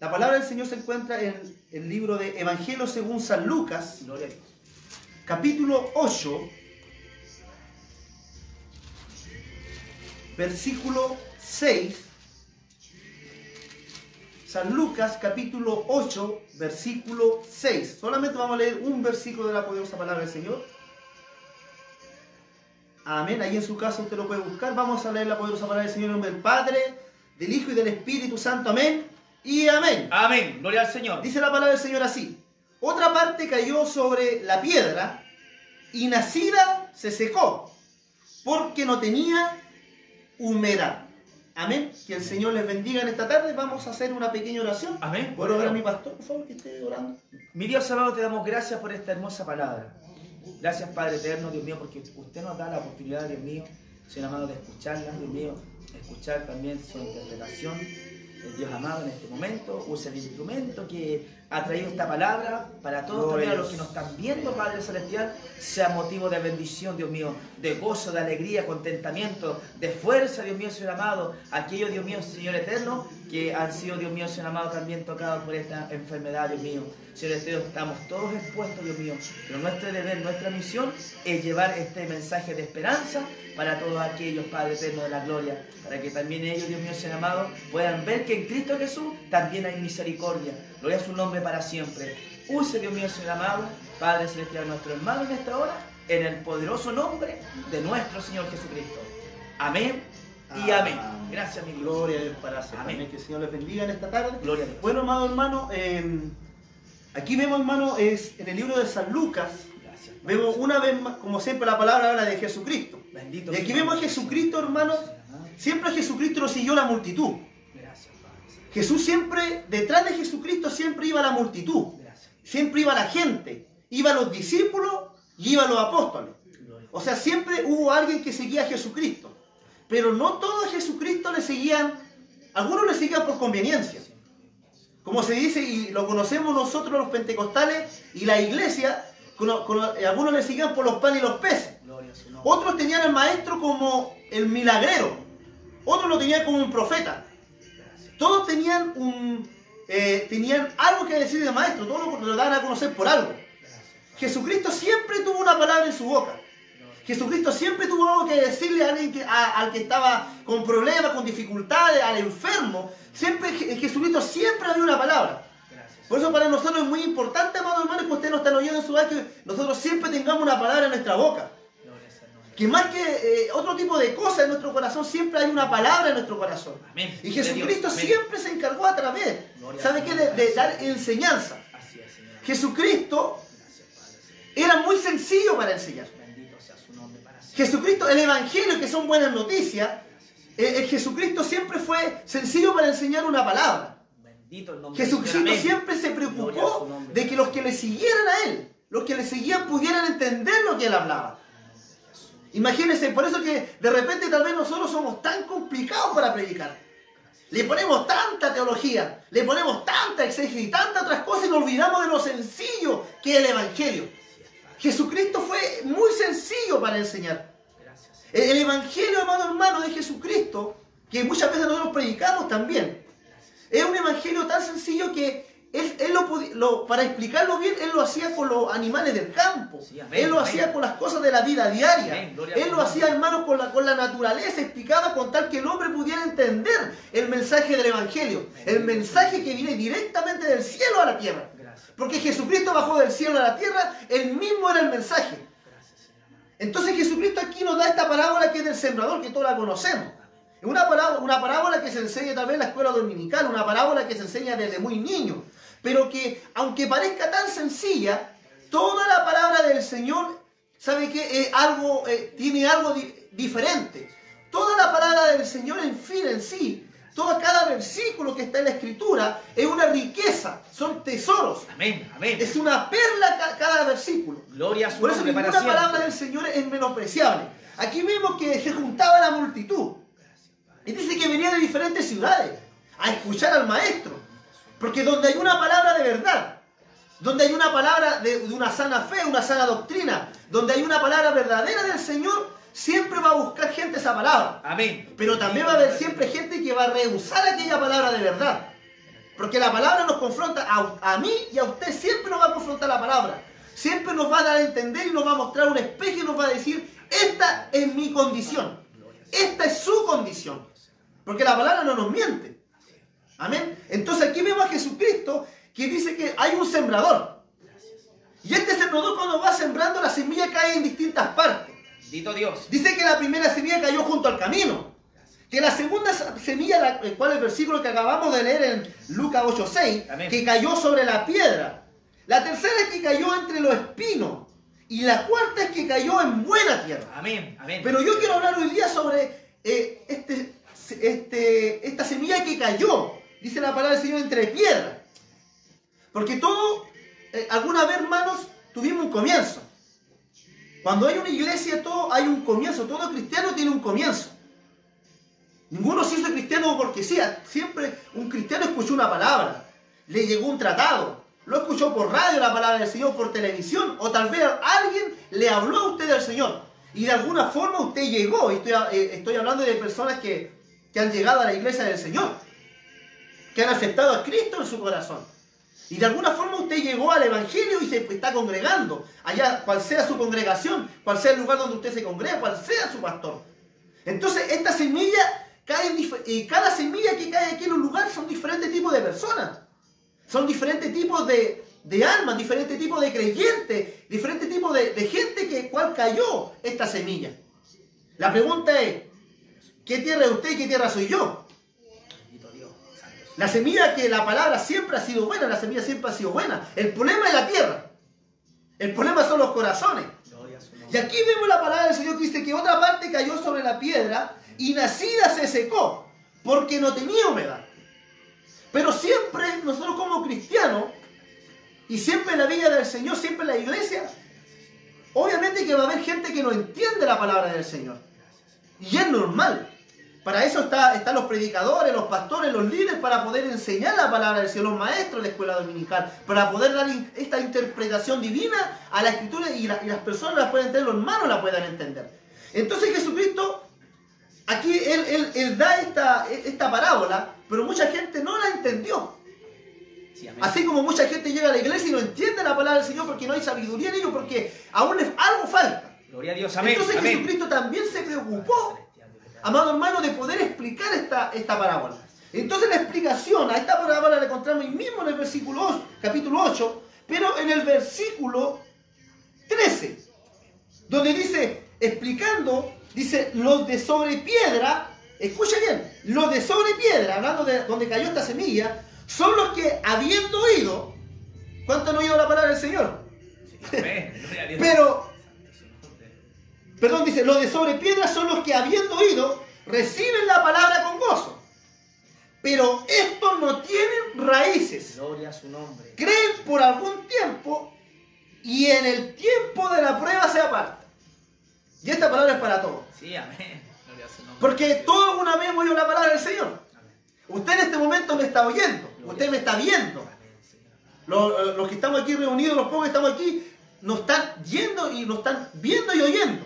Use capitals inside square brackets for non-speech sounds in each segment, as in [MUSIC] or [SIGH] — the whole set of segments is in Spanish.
La palabra del Señor se encuentra en el libro de Evangelio según San Lucas, capítulo 8, versículo 6. San Lucas, capítulo 8, versículo 6. Solamente vamos a leer un versículo de la poderosa palabra del Señor. Amén. Ahí en su casa usted lo puede buscar. Vamos a leer la poderosa palabra del Señor en nombre del Padre, del Hijo y del Espíritu Santo. Amén. Y amén. Amén. Gloria al Señor. Dice la palabra del Señor así. Otra parte cayó sobre la piedra y nacida se secó porque no tenía humedad. Amén. Que el Señor les bendiga en esta tarde. Vamos a hacer una pequeña oración. Amén. ¿Puedo orar a mi pastor, por favor, que esté orando? Mi Dios amado, te damos gracias por esta hermosa palabra. Gracias, Padre eterno, Dios mío, porque usted nos da la oportunidad, Dios mío, Señor amado, de escucharla, Dios mío, escuchar también su interpretación. Dios amado, en este momento, usa el instrumento que ha traído esta palabra para todos también a los que nos están viendo, Padre Celestial, sea motivo de bendición, Dios mío, de gozo, de alegría, contentamiento, de fuerza, Dios mío, Señor amado, aquellos, Dios mío, Señor eterno, que han sido, Dios mío, Señor amado, también tocados por esta enfermedad, Dios mío. Señor eterno, estamos todos expuestos, Dios mío, pero nuestro deber, nuestra misión es llevar este mensaje de esperanza para todos aquellos, Padre eterno de la gloria, para que también ellos, Dios mío, Señor amado, puedan ver que en Cristo Jesús también hay misericordia. Gloria a su nombre para siempre. Use, Dios mío, Señor amado, Padre celestial, nuestro hermano en esta hora, en el poderoso nombre de nuestro Señor Jesucristo. Amén y amén. Amén. Gracias, mi Dios. Gloria a Dios para siempre. Amén. Amén. Que el Señor les bendiga en esta tarde. Gloria a Dios. Bueno, amado hermano, eh, aquí vemos, hermano, es en el libro de San Lucas, Gracias. Vemos una vez más, como siempre, la palabra habla de Jesucristo. Bendito Y aquí vemos a Jesucristo, hermano. Siempre a Jesucristo lo siguió la multitud. Jesús siempre, detrás de Jesucristo siempre iba la multitud. Siempre iba la gente. Iban los discípulos y iban los apóstoles. O sea, siempre hubo alguien que seguía a Jesucristo. Pero no todos a Jesucristo le seguían, algunos le seguían por conveniencia. Como se dice, y lo conocemos nosotros los pentecostales y la iglesia, algunos le seguían por los panes y los peces. Otros tenían al maestro como el milagrero. Otros lo tenían como un profeta. Todos tenían un eh, tenían algo que decir del maestro. Todos lo, daban a conocer por algo. Jesucristo siempre tuvo una palabra en su boca. Jesucristo siempre tuvo algo que decirle a alguien que, al que estaba con problemas, con dificultades, al enfermo. Siempre Je- Jesucristo siempre había una palabra. Por eso para nosotros es muy importante, amados hermanos, que ustedes nos están oyendo en su hogar, que nosotros siempre tengamos una palabra en nuestra boca. Que más que eh, otro tipo de cosas en nuestro corazón, siempre hay una palabra en nuestro corazón. Amén. Y Jesucristo. Amén. siempre se encargó a través, Gloria ¿sabe qué? De, dar enseñanza. Así es, Señor. Jesucristo Gracias, Padre. Celestial. era muy sencillo para enseñar. Bendito sea su nombre para siempre. Jesucristo, el Evangelio, que son buenas noticias, eh, eh, Jesucristo siempre fue sencillo para enseñar una palabra. Bendito el nombre. Jesucristo siempre se preocupó nombre. de que los que le siguieran a Él, los que le seguían pudieran entender lo que Él hablaba. Imagínense, por eso que de repente tal vez nosotros somos tan complicados para predicar. Le ponemos tanta teología, le ponemos tanta exégesis y tantas otras cosas y nos olvidamos de lo sencillo que es el Evangelio. Jesucristo fue muy sencillo para enseñar. El Evangelio, amado hermano, de Jesucristo, que muchas veces nosotros predicamos también, es un Evangelio tan sencillo que él, él lo, lo- para explicarlo bien, él lo hacía con los animales del campo. Sí, amén, él lo amén. hacía con las cosas de la vida diaria. Amén, él lo hacía, hermanos, con la, con la naturaleza, explicaba con tal que el hombre pudiera entender el mensaje del Evangelio. El mensaje que viene directamente del cielo a la tierra. Gracias. Porque Jesucristo bajó del cielo a la tierra, él mismo era el mensaje. Gracias. Entonces Jesucristo aquí nos da esta parábola que es del sembrador, que todos la conocemos. Es una parábola, una parábola que se enseña tal vez en la escuela dominical, una parábola que se enseña desde muy niño, pero que aunque parezca tan sencilla, toda la palabra del Señor, ¿sabe qué? Es algo, eh, tiene algo di- diferente. Toda la palabra del Señor en fin, en sí, todo cada versículo que está en la Escritura es una riqueza, son tesoros, Amén. Amén. es una perla ca- cada versículo. Gloria a su Por eso ninguna palabra del. Señor es menospreciable. Aquí vemos que se juntaba la multitud. Y dice que venía de diferentes ciudades a escuchar al maestro. Porque donde hay una palabra de verdad, donde hay una palabra de, de una sana fe, una sana doctrina, donde hay una palabra verdadera del Señor, siempre va a buscar gente esa palabra. Amén. Pero también va a haber siempre gente que va a rehusar aquella palabra de verdad. Porque la palabra nos confronta a, a mí y a usted, siempre nos va a confrontar la palabra. Siempre nos va a dar a entender y nos va a mostrar un espejo y nos va a decir, esta es mi condición. Esta es su condición. Porque la palabra no nos miente. Amén. Entonces aquí vemos a Jesucristo que dice que hay un sembrador. Y este sembrador cuando va sembrando la semilla cae en distintas partes. Dito Dios. Dice que la primera semilla cayó junto al camino. Que la segunda semilla, el cual el versículo que acabamos de leer en Lucas 8:6, Amén. que cayó sobre la piedra. La tercera es que cayó entre los espinos. Y la cuarta es que cayó en buena tierra. Amén. Amén. Pero yo quiero hablar hoy día sobre eh, este, este, esta semilla que cayó, dice la palabra del Señor, entre piedras. Porque todo, eh, alguna vez, hermanos, tuvimos un comienzo. Cuando hay una iglesia, todo hay un comienzo. Todo cristiano tiene un comienzo. Ninguno se hizo cristiano porque sea. Siempre un cristiano escuchó una palabra, le llegó un tratado, lo escuchó por radio la palabra del Señor, por televisión, o tal vez alguien le habló a usted del Señor. Y de alguna forma usted llegó. Estoy, eh, estoy hablando de personas que, que han llegado a la iglesia del Señor, que han aceptado a Cristo en su corazón. Y de alguna forma usted llegó al Evangelio y se está congregando. Allá, cual sea su congregación, cual sea el lugar donde usted se congrega, cual sea su pastor. Entonces, esta semilla cae en cada semilla que cae aquí en un lugar son diferentes tipos de personas. Son diferentes tipos de, de almas, diferentes tipos de creyentes, diferentes tipos de, de gente que cual cayó esta semilla. La pregunta es, ¿qué tierra es usted y qué tierra soy yo? La semilla que la palabra siempre ha sido buena, la semilla siempre ha sido buena. El problema es la tierra. El problema son los corazones. Y aquí vemos la palabra del Señor que dice que otra parte cayó sobre la piedra y nacida se secó porque no tenía humedad. Pero siempre nosotros como cristianos y siempre en la vida del Señor, siempre en la iglesia, obviamente que va a haber gente que no entiende la palabra del Señor. Y es normal. Para eso está, están los predicadores, los pastores, los líderes, para poder enseñar la palabra del Señor, los maestros de la escuela dominical, para poder dar esta interpretación divina a la escritura y, la- y las personas la pueden entender, los hermanos la puedan entender. Entonces Jesucristo, aquí Él, él- él da esta, esta parábola, pero mucha gente no la entendió. Sí. Así como mucha gente llega a la iglesia y no entiende la palabra del Señor porque no hay sabiduría en ellos, porque aún les, algo falta. Gloria a Dios. Amén. Entonces amén. Jesucristo también se preocupó amado hermano, de poder explicar esta, esta parábola. Entonces la explicación a esta parábola la encontramos ahí mismo en el versículo 8, capítulo 8, pero en el versículo 13, donde dice, explicando, dice, los de sobre piedra, escucha bien, los de sobre piedra, hablando de donde cayó esta semilla, son los que habiendo oído, ¿cuánto han oído la palabra del Señor? [LAUGHS] Pero Perdón, dice, los de sobre piedra son los que habiendo oído, reciben la palabra con gozo. Pero estos no tienen raíces. Gloria a su nombre. Creen por algún tiempo y en el tiempo de la prueba se apartan. Y esta palabra es para todos. Sí, amén. Gloria a su nombre. Porque todos alguna vez hemos oído la palabra del Señor. Amén. Usted en este momento me está oyendo. Usted me está viendo. Amén. Los, los que estamos aquí reunidos, los pocos que estamos aquí, nos están yendo y nos están viendo y oyendo.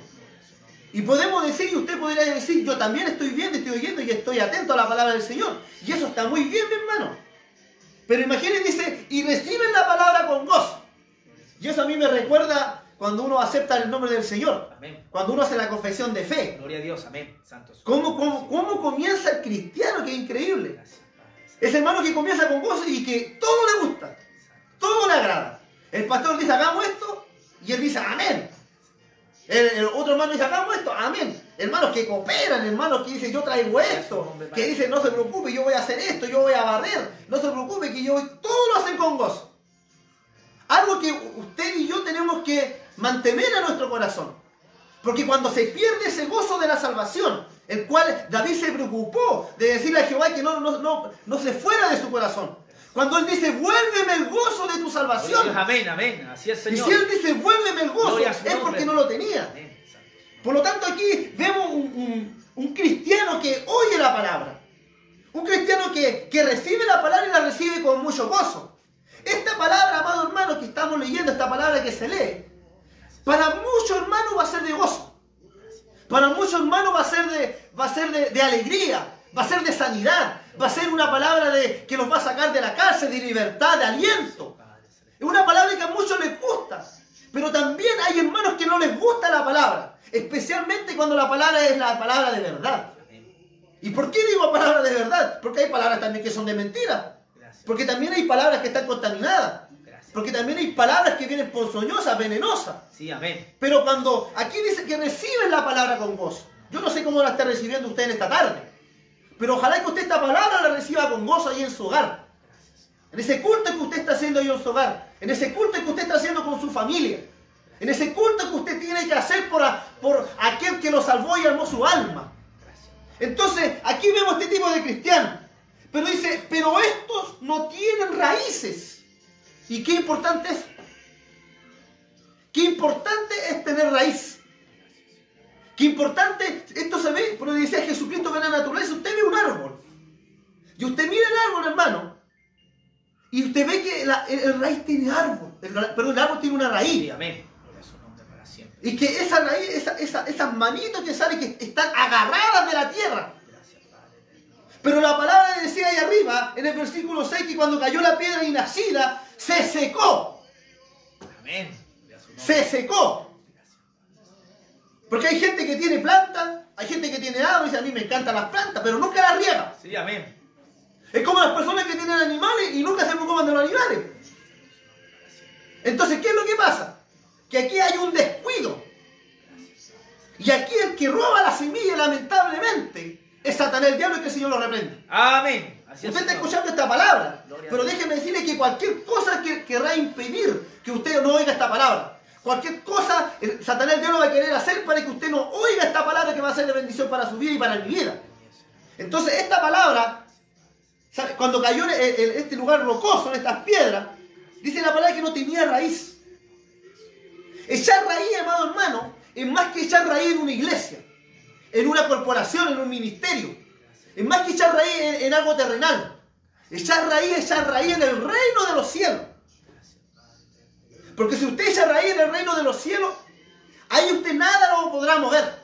Y podemos decir, y usted podría decir, yo también estoy viendo, estoy oyendo y estoy atento a la palabra del Señor. Y eso está muy bien, mi hermano. Pero imaginen, dice, y reciben la palabra con gozo. Y eso a mí me recuerda cuando uno acepta el nombre del Señor. Amén. Cuando uno hace la confesión de fe. Gloria a Dios. Amén. Santo es su ¿Cómo, cómo, cómo comienza el cristiano? Que es increíble. Gracias, Padre. Ese hermano que comienza con gozo y que todo le gusta. Todo le agrada. El pastor dice, hagamos esto, y él dice, amén. El, el otro hermano dice, hagamos esto, amén. Hermanos que cooperan, hermanos que dicen, yo traigo esto. Que dicen, no se preocupe, yo voy a hacer esto, yo voy a barrer. No se preocupe, que yo voy... Todo lo hacen con gozo. Algo que usted y yo tenemos que mantener a nuestro corazón. Porque cuando se pierde ese gozo de la salvación, el cual David se preocupó de decirle a Jehová que no, no, no, no se fuera de su corazón. Cuando él dice, vuélveme el gozo de tu salvación. Dios. Amén. Amén. Así es, Y Señor. si él dice, vuélveme el gozo, Gloria es porque no lo tenía. Amén. Por lo tanto, aquí vemos un, un- un cristiano que oye la palabra. Un cristiano que, que recibe la palabra y la recibe con mucho gozo. Esta palabra, amado hermano, que estamos leyendo, esta palabra que se lee, para muchos hermanos va a ser de gozo. Para muchos hermanos va a ser de, va a ser de, de alegría, va a ser de sanidad, Va a ser una palabra de, que nos va a sacar de la cárcel, de libertad, de aliento. Es una palabra que a muchos les gusta. Pero también hay hermanos que no les gusta la palabra. Especialmente cuando la palabra es la palabra de verdad. ¿Y por qué digo palabra de verdad? Porque hay palabras también que son de mentira. Porque también hay palabras que están contaminadas. Porque también hay palabras que vienen ponzoñosas, venenosas. Sí, amén. Pero cuando aquí dice que reciben la palabra con gozo. Yo no sé cómo la está recibiendo usted en esta tarde. Pero ojalá que usted esta palabra la reciba con gozo ahí en su hogar. En ese culto que usted está haciendo ahí en su hogar. En ese culto que usted está haciendo con su familia. En ese culto que usted tiene que hacer por, por aquel que lo salvó y armó su alma. Entonces, aquí vemos este tipo de cristianos. Pero dice, pero estos no tienen raíces. ¿Y qué importante es? Qué importante es tener raíz. Qué importante, esto se ve, porque dice Jesucristo que en la naturaleza, usted ve un árbol. Y usted mira el árbol, hermano. Y usted ve que el, raíz tiene árbol. pero el árbol tiene una raíz. amén. Y que esa raíz, esa, esas manitos que salen, que están agarradas de la tierra. Pero la palabra decía ahí arriba, en el versículo 6, que cuando cayó la piedra nacida se secó. Amén. Se secó. Porque hay gente que tiene plantas, hay gente que tiene agua y dice, a mí me encantan las plantas, pero nunca las riega. Sí, amén. Es como las personas que tienen animales y nunca se preocupan de los animales. Entonces, ¿qué es lo que pasa? Que aquí hay un descuido. Y aquí el que roba la semilla, lamentablemente, es Satanás el diablo y que el Señor lo reprende. Amén. usted está escuchando esta palabra, pero déjeme decirle que cualquier cosa que querrá impedir que usted no oiga esta palabra, cualquier cosa, Satanás el diablo va a querer hacer para que usted no oiga esta palabra que va a ser de bendición para su vida y para mi vida. Entonces, esta palabra, cuando cayó en este lugar rocoso, en estas piedras, dice la palabra que no tenía raíz. Echar raíz, amado hermano, es más que echar raíz en una iglesia en una corporación, en un ministerio. Es más que echar raíz en, algo terrenal. Echar raíz, echar raíz en el reino de los cielos. Porque si usted echa raíz en el reino de los cielos, ahí usted nada lo podrá mover.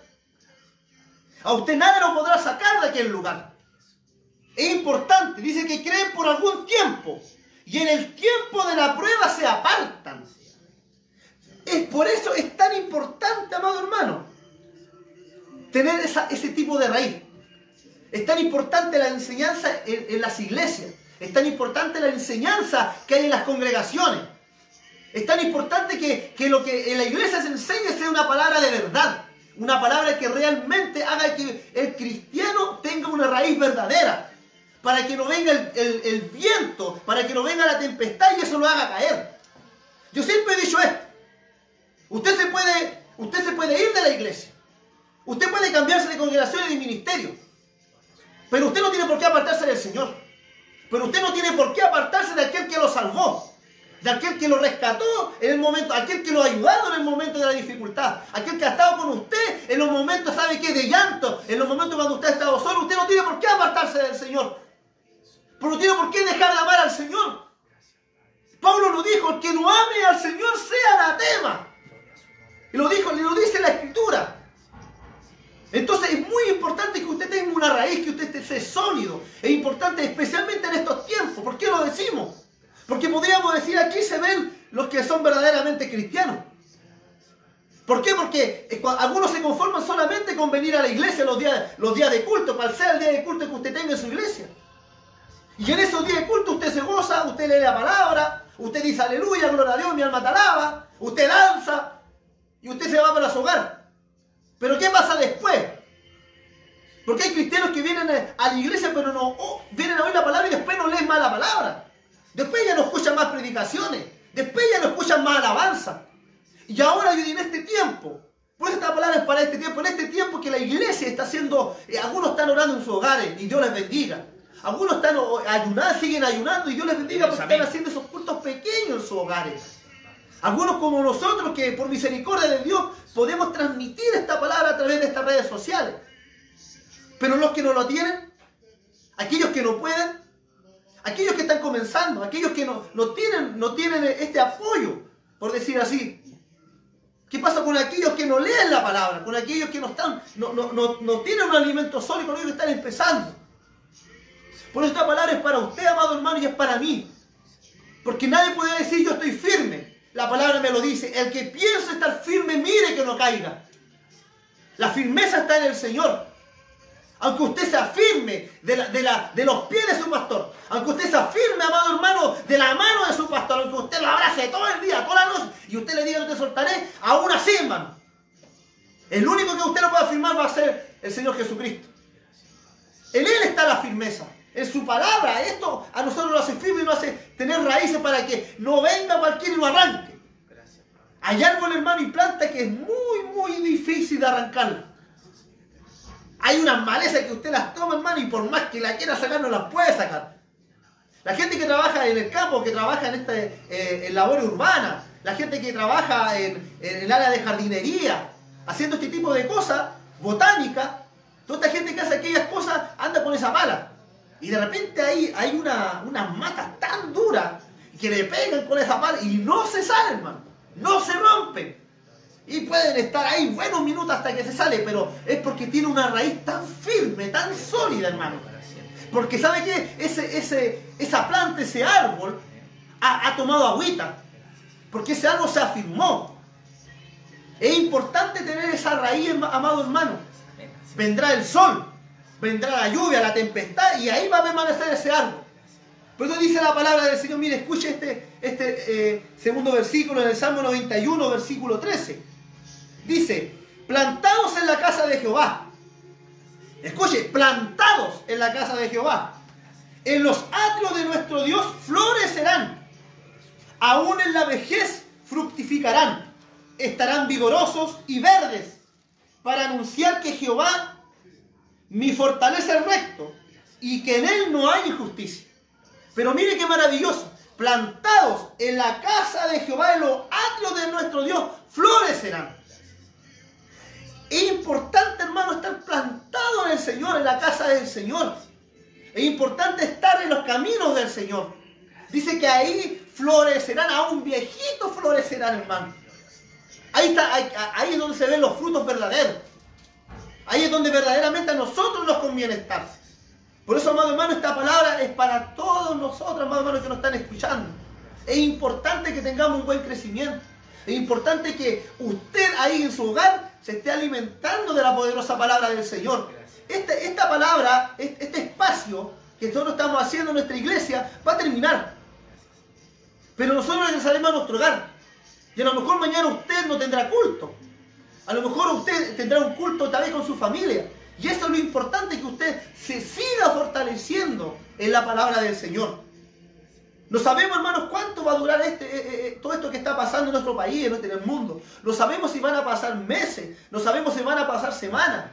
A usted nada lo podrá sacar de aquel lugar. Es importante, dice que creen por algún tiempo. Y en el tiempo de la prueba se apartan. Es por eso es tan importante, amado hermano, tener ese tipo de raíz. Es tan importante la enseñanza en, las iglesias. Es tan importante la enseñanza que hay en las congregaciones. Es tan importante que, que, lo que en la iglesia se enseñe sea una palabra de verdad. Una palabra que realmente haga que el cristiano tenga una raíz verdadera. Para que no venga el, el viento, para que no venga la tempestad y eso lo haga caer. Yo siempre he dicho esto. Usted se puede, usted se puede ir de la iglesia. Usted puede cambiarse de congregación y de ministerio. Pero usted no tiene por qué apartarse del Señor. Pero usted no tiene por qué apartarse de aquel que lo salvó. De aquel que lo rescató en el momento, aquel que lo ha ayudado en el momento de la dificultad, aquel que ha estado con usted en los momentos, ¿sabe qué? De llanto, en los momentos cuando usted ha estado solo, usted no tiene por qué apartarse del Señor. Pero no tiene por qué dejar de amar al Señor. Pablo lo dijo, el que no ame al Señor sea anatema. Y lo dijo, lo dice la Escritura. Entonces es muy importante que usted tenga una raíz, que usted esté sólido. Es importante especialmente en estos tiempos. ¿Por qué lo decimos? Porque podríamos decir aquí se ven los que son verdaderamente cristianos. ¿Por qué? Porque eh, algunos se conforman solamente con venir a la iglesia los días, los días de culto, cual sea el día de culto que usted tenga en su iglesia. Y en esos días de culto usted se goza, usted lee la palabra, usted dice aleluya, gloria a Dios, mi alma te usted danza y usted se va para su hogar. Pero ¿qué pasa después? Porque hay cristianos que vienen a la iglesia pero no vienen a oír la palabra y después no leen más la palabra. Después ya no escuchan más predicaciones. Después ya no escuchan más alabanza. Y ahora en este tiempo. Por esta palabra es para este tiempo. En este tiempo que la iglesia está haciendo, eh, algunos están orando en sus hogares y Dios les bendiga. Algunos están ayunando, siguen ayunando y Dios les bendiga porque están haciendo esos cultos pequeños en sus hogares. Algunos como nosotros que por misericordia de Dios podemos transmitir esta palabra a través de estas redes sociales. Pero los que no lo tienen, aquellos que no pueden, aquellos que están comenzando, aquellos que no, tienen, este apoyo, por decir así. ¿Qué pasa con aquellos que no leen la palabra? Con aquellos que no, tienen un alimento sólido, con aquellos que están empezando. Por eso esta palabra es para usted, amado hermano, y es para mí. Porque nadie puede decir yo estoy firme. La palabra me lo dice. El que piensa estar firme, mire que no caiga. La firmeza está en el Señor. Aunque usted se afirme de, los pies de su pastor. Aunque usted se afirme, amado hermano, de la mano de su pastor. Aunque usted lo abrace todo el día, toda la noche. Y usted le diga no te soltaré. Aún así, hermano. El único que usted no puede afirmar va a ser el Señor Jesucristo. En Él está la firmeza. En su palabra. Esto a nosotros nos hace firme y nos hace tener raíces para que no venga cualquiera y lo arranque. Hay árbol, hermano, y planta que es muy, muy difícil de arrancar. Hay unas malezas que usted las toma, hermano, y por más que la quiera sacar, no las puede sacar. La gente que trabaja en el campo, que trabaja en, este, eh, labor urbana, la gente que trabaja en, el área de jardinería, haciendo este tipo de cosas, botánica, toda esta gente que hace aquellas cosas anda con esa mala. Y de repente ahí hay una, unas matas tan duras que le pegan con esa pala y no se salen, hermano. No se rompen. Y pueden estar ahí buenos minutos hasta que se sale, pero es porque tiene una raíz tan firme, tan sólida, hermano. Porque sabe que ese, ese, esa planta, ese árbol, ha, tomado agüita. Porque ese árbol se afirmó. Es importante tener esa raíz, amado hermano. Vendrá el sol, vendrá la lluvia, la tempestad, y ahí va a permanecer ese árbol. Por eso dice la palabra del Señor, mire, escuche este, este eh, segundo versículo en el Salmo 91, versículo 13. Dice, plantados en la casa de Jehová. Escuche, plantados en la casa de Jehová. En los atrios de nuestro Dios florecerán. Aún en la vejez fructificarán. Estarán vigorosos y verdes para anunciar que Jehová mi fortaleza es recto y que en él no hay injusticia. Pero mire qué maravilloso. Plantados en la casa de Jehová, en los atrios de nuestro Dios, florecerán. Es importante, hermano, estar plantado en el Señor, en la casa del Señor. Es importante estar en los caminos del Señor. Dice que ahí florecerán, aún viejitos florecerán, hermano. Ahí, está, ahí, es donde se ven los frutos verdaderos. Ahí es donde verdaderamente a nosotros nos conviene estar. Por eso, amado hermano, esta palabra es para todos nosotros, amado hermano, que nos están escuchando. Es importante que tengamos un buen crecimiento. Es importante que usted ahí en su hogar se esté alimentando de la poderosa palabra del Señor. Este, esta palabra, este espacio que nosotros estamos haciendo en nuestra iglesia, va a terminar. Pero nosotros regresaremos a nuestro hogar. Y a lo mejor mañana usted no tendrá culto. A lo mejor usted tendrá un culto tal vez con su familia. Y eso es lo importante, que usted se siga fortaleciendo en la palabra del Señor. No sabemos, hermanos, cuánto va a durar este, eh, eh, eh, todo esto que está pasando en nuestro país, en el mundo. No sabemos si van a pasar meses, no sabemos si van a pasar semanas.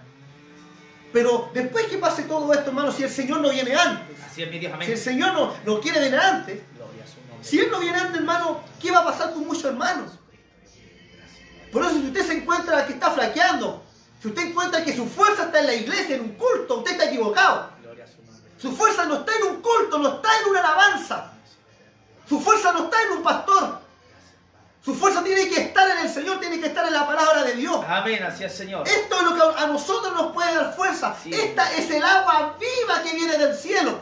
Pero después que pase todo esto, hermanos, si el Señor no viene antes, si el Señor no, no quiere venir antes, si Él no viene antes, hermano, ¿qué va a pasar con muchos hermanos? Por eso si usted se encuentra que está flaqueando, si usted encuentra que su fuerza está en la iglesia, en un culto, usted está equivocado. Su fuerza no está en un culto, no está en una alabanza. Su fuerza no está en un pastor. Su fuerza tiene que estar en el Señor, tiene que estar en la palabra de Dios. Amén, así es, Señor. Esto es lo que a nosotros nos puede dar fuerza. Esta es el agua viva que viene del cielo.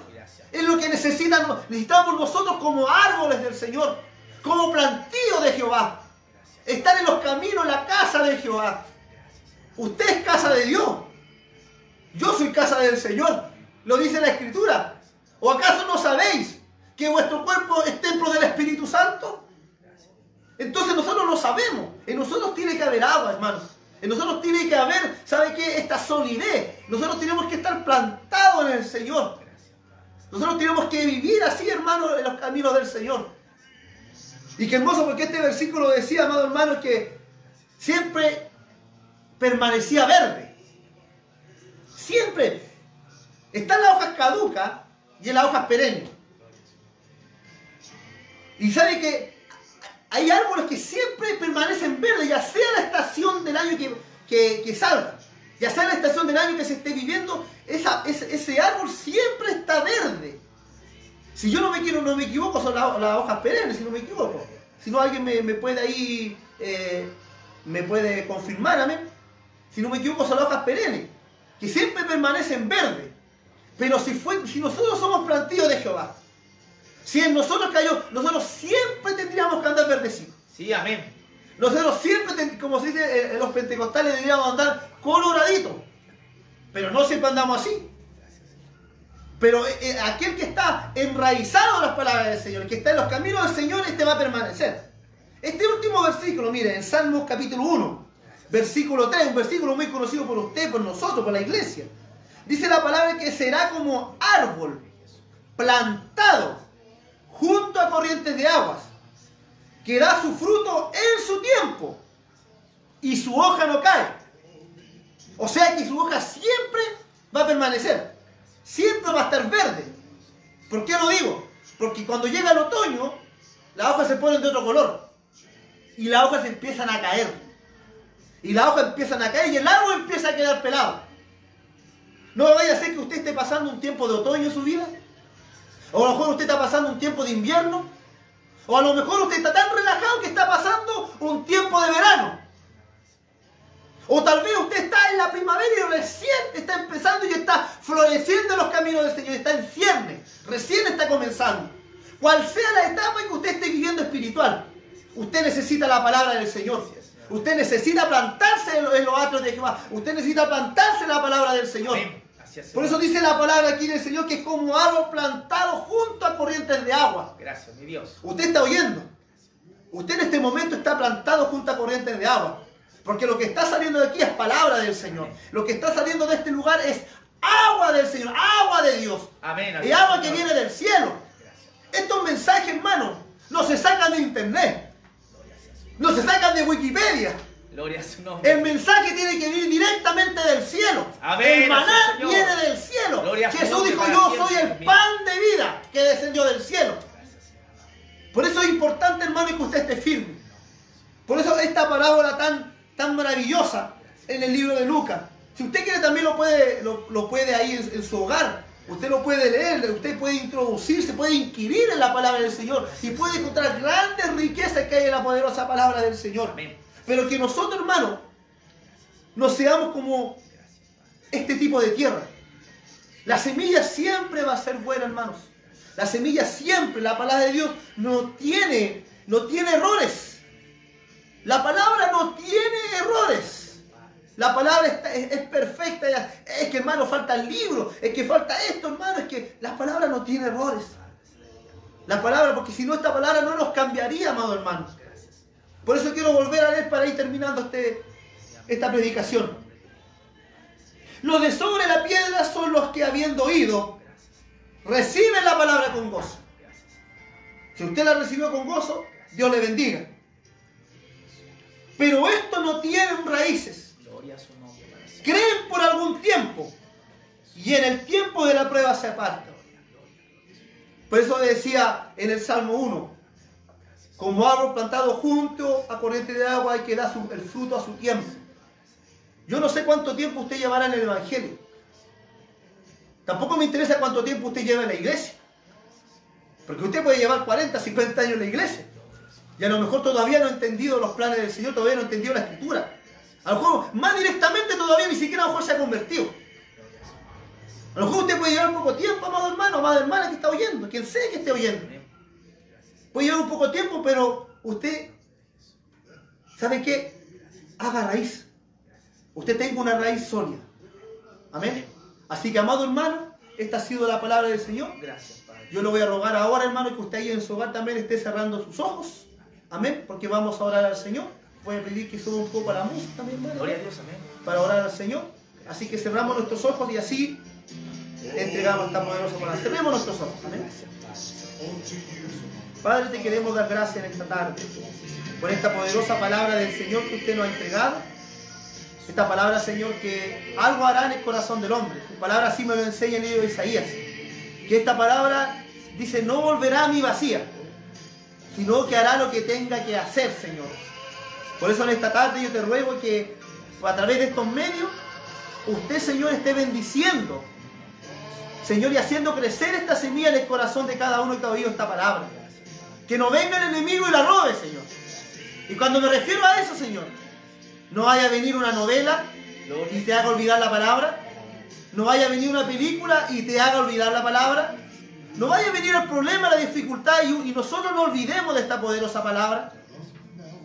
Es lo que necesitan, necesitamos nosotros como árboles del Señor, como plantío de Jehová. Estar en los caminos, en la casa de Jehová. Usted es casa de Dios. Yo soy casa del Señor. Lo dice la Escritura. ¿O acaso no sabéis que vuestro cuerpo es templo del Espíritu Santo? Entonces nosotros lo sabemos. En nosotros tiene que haber agua, hermanos. En nosotros tiene que haber, ¿sabe qué? Esta solidez. Nosotros tenemos que estar plantados en el Señor. Nosotros tenemos que vivir así, hermanos, en los caminos del Señor. Y qué hermoso porque este versículo decía, amado hermano, que siempre permanecía verde. Siempre. Están las hojas caducas y en las hojas perennes. Y sabe que hay árboles que siempre permanecen verdes, ya sea la estación del año que, que, salga, ya sea la estación del año que se esté viviendo, ese, árbol siempre está verde. Si yo no me quiero, no me equivoco, son las, hojas perennes, si no me equivoco. Si no, alguien me, puede ahí, eh, me puede confirmar, amén. Si no me equivoco, son las hojas perennes, que siempre permanecen verdes. Pero si, fue, si nosotros somos plantíos de Jehová, si en nosotros cayó, nosotros siempre tendríamos que andar verdecitos. Sí, amén. Nosotros siempre, ten- como se dice en los pentecostales, deberíamos andar coloraditos. Pero no siempre andamos así. Pero eh, eh, aquel que está enraizado en las palabras del Señor, que está en los caminos del Señor, este va a permanecer. Este último versículo, mire, en Salmos capítulo 1, versículo 3, un versículo muy conocido por usted, por nosotros, por la iglesia. Dice la palabra que será como árbol plantado junto a corrientes de aguas, que da su fruto en su tiempo y su hoja no cae. O sea que su hoja siempre va a permanecer, siempre va a estar verde. ¿Por qué lo digo? Porque cuando llega el otoño, las hojas se ponen de otro color y las hojas empiezan a caer. Y las hojas empiezan a caer y el árbol empieza a quedar pelado. No vaya a ser que usted esté pasando un tiempo de otoño en su vida. O a lo mejor usted está pasando un tiempo de invierno. O a lo mejor usted está tan relajado que está pasando un tiempo de verano. O tal vez usted está en la primavera y recién está empezando y está floreciendo en los caminos del Señor. Está en cierne. Recién está comenzando. Cual sea la etapa en que usted esté viviendo espiritual, usted necesita la palabra del Señor. Usted necesita plantarse en los atrios de Jehová. Usted necesita plantarse en la palabra del Señor. Por eso dice la palabra aquí del Señor que es como árbol plantado junto a corrientes de agua. Gracias, mi Dios. Usted está oyendo. Usted en este momento está plantado junto a corrientes de agua. Porque lo que está saliendo de aquí es palabra del Señor. Lo que está saliendo de este lugar es agua del Señor, agua de Dios. Amén. Y agua que viene del cielo. Estos mensajes, hermano, no se sacan de internet. No se sacan de Wikipedia. Gloria a su nombre. El mensaje tiene que venir directamente del cielo. Amén, El maná viene del cielo. Gloria Jesús dijo, yo soy el Dios mío". pan de vida que descendió del cielo. Por eso es importante, hermano, que usted esté firme. Por eso esta parábola tan, tan maravillosa en el libro de Lucas. Si usted quiere también lo puede, lo, lo puede ahí en, en su hogar. Usted lo puede leer, usted puede introducirse, puede inquirir en la palabra del Señor y puede encontrar grandes riquezas que hay en la poderosa palabra del Señor. Amén. Pero que nosotros, hermano, no seamos como este tipo de tierra. La semilla siempre va a ser buena, hermanos. La semilla siempre, la palabra de Dios no tiene, no tiene errores. La palabra no tiene errores. La palabra es, es perfecta. Es que, hermano, falta el libro. Es que falta esto, hermano. Es que la palabra no tiene errores. La palabra, porque si no, esta palabra no nos cambiaría, amado hermano. Por eso quiero volver a leer para ir terminando este, esta predicación. Los de sobre la piedra son los que habiendo oído, reciben la palabra con gozo. Si usted la recibió con gozo, Dios le bendiga. Pero estos no tienen raíces. Creen por algún tiempo y en el tiempo de la prueba se apartan. Por eso decía en el Salmo 1, como árbol plantado junto a corriente de agua hay que su- el fruto a su tiempo. Yo no sé cuánto tiempo usted llevará en el Evangelio. Tampoco me interesa cuánto tiempo usted lleva en la iglesia. Porque usted puede llevar 40, 50 años en la iglesia. Y a lo mejor todavía no ha entendido los planes del Señor, todavía no ha entendido la escritura. A lo mejor, más directamente todavía ni siquiera a lo mejor se ha convertido. A lo mejor usted puede llevar poco tiempo, amado hermano, amada hermana que está oyendo, quien sea que esté oyendo. Puede llevar un poco tiempo, pero usted, ¿sabe qué? Haga raíz. Usted tenga una raíz sólida. Amén. Así que, amado hermano, esta ha sido la palabra del Señor. Gracias, Padre. Yo le voy a rogar ahora, hermano, que usted ahí en su hogar también esté cerrando sus ojos. Amén. Porque vamos a orar al Señor. Voy a pedir que suba un poco la música, mi hermano, Gloria a Dios, amén. para orar al Señor. Así que cerramos nuestros ojos y así entregamos esta poderosa palabra. Cerremos nuestros ojos. Amén. Padre, te queremos dar gracias en esta tarde por esta poderosa palabra del Señor que usted nos ha entregado. Esta palabra, Señor, que algo hará en el corazón del hombre. Tu palabra así me lo enseña el libro de Isaías. Que esta palabra dice, no volverá a mi vacía, sino que hará lo que tenga que hacer, Señor. Por eso en esta tarde yo te ruego que a través de estos medios, usted, Señor, esté bendiciendo, Señor, y haciendo crecer esta semilla en el corazón de cada uno que ha oído esta palabra. Que no venga el enemigo y la robe, Señor. Y cuando me refiero a eso, Señor, no vaya a venir una novela y te haga olvidar la palabra. no vaya a venir una película y te haga olvidar la palabra. No vaya a venir el problema, la dificultad y nosotros no olvidemos de esta poderosa palabra.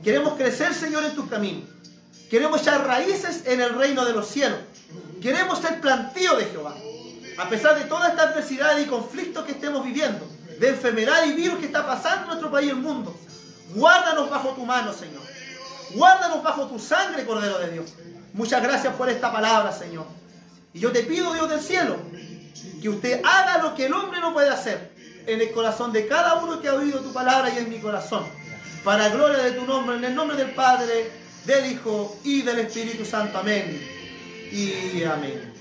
Queremos crecer, Señor, en tus caminos. Queremos echar raíces en el reino de los cielos. Queremos ser plantío de Jehová. A pesar de toda esta adversidad y conflictos que estemos viviendo, de enfermedad y virus que está pasando en nuestro país y el mundo, guárdanos bajo tu mano, Señor. Guárdanos bajo tu sangre, Cordero de Dios. Muchas gracias por esta palabra, Señor. Y yo te pido, Dios del cielo, que usted haga lo que el hombre no puede hacer en el corazón de cada uno que ha oído tu palabra y en mi corazón. Para gloria de tu nombre, en el nombre del Padre, del Hijo y del Espíritu Santo. Amén. Y amén.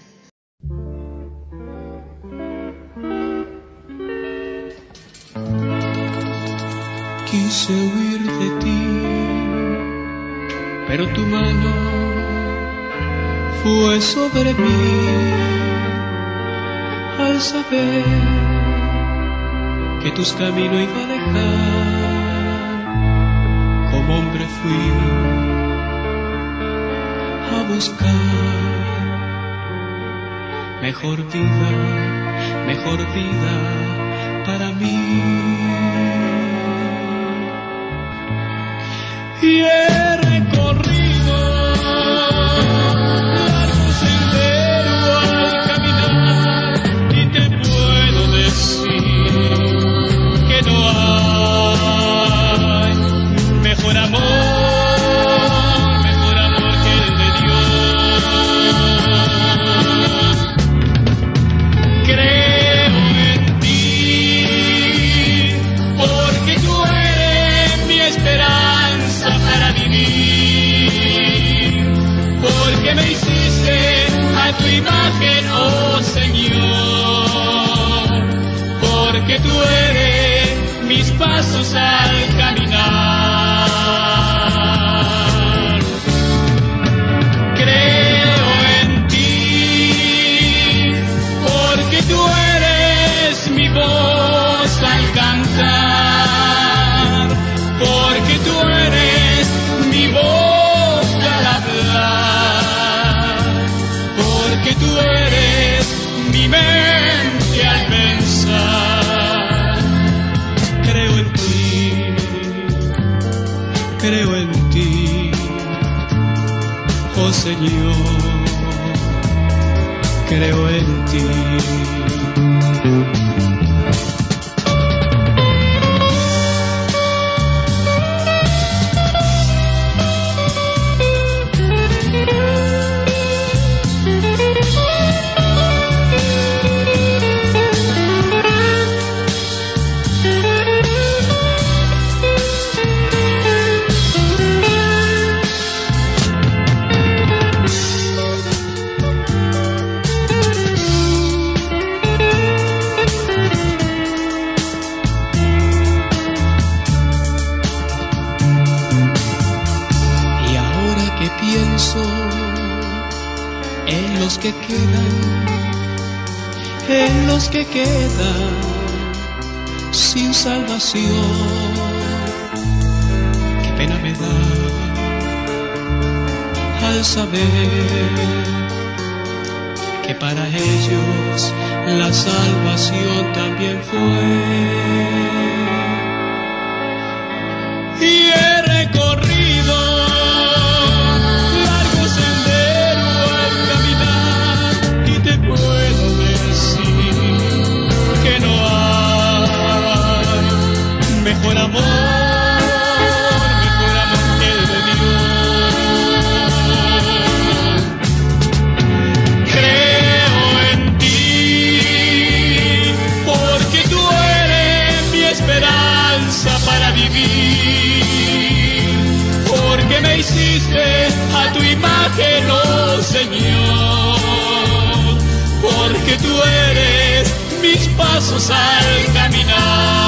Quise huir de ti, pero tu mano fue sobre mí al saber que tus caminos iba a dejar. Como hombre fui a buscar mejor vida, mejor vida para mí. Y creo en ti. En los que quedan sin salvación, qué pena me da al saber que para ellos la salvación también fue Señor, porque tú eres mis pasos al caminar.